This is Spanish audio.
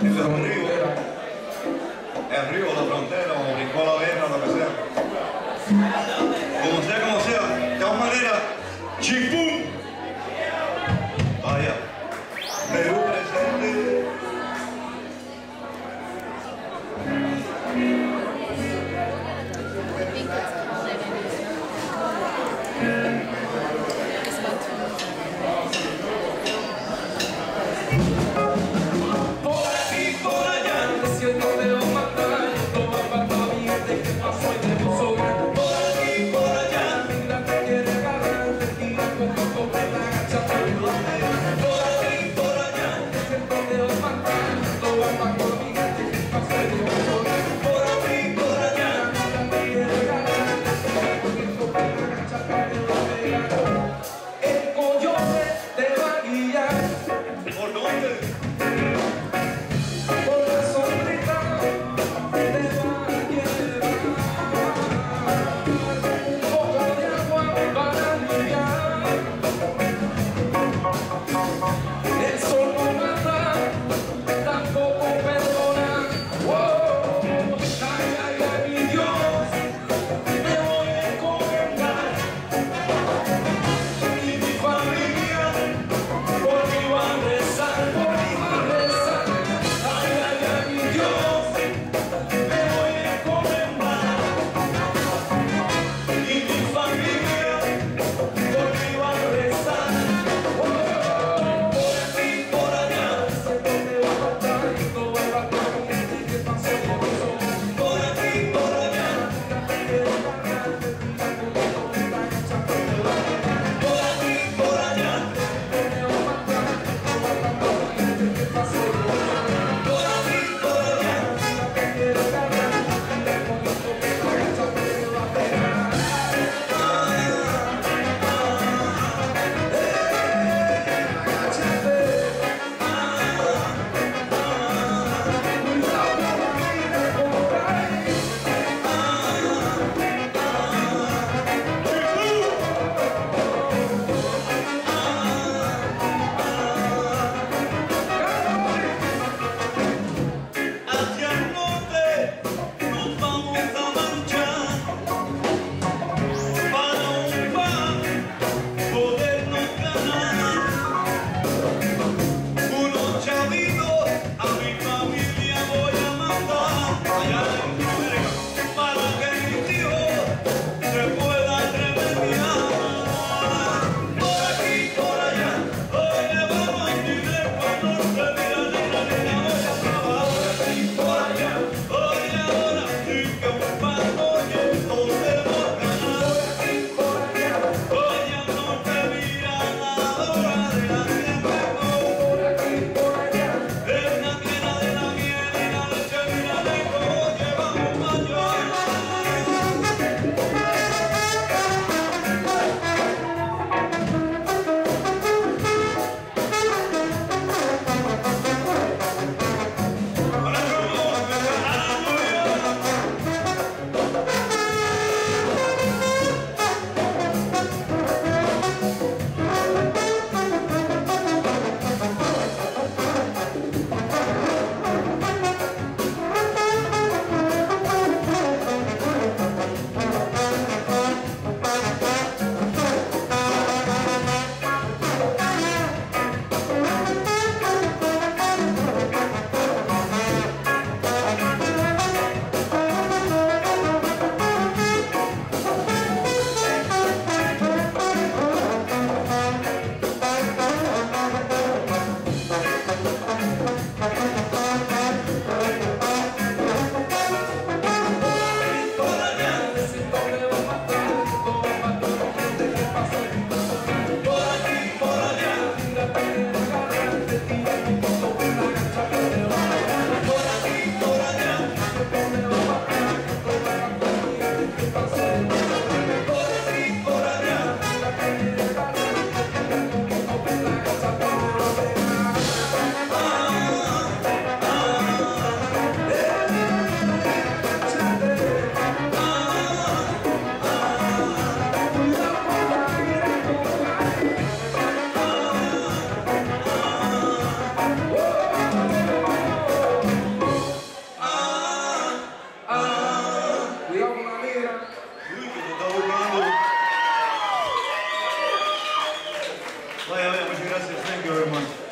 Es un río. El río, la frontera, o brincó la guerra, lo que sea. Como sea, como sea. De todas maneras, chipum. Leia, would you? Thank you very much.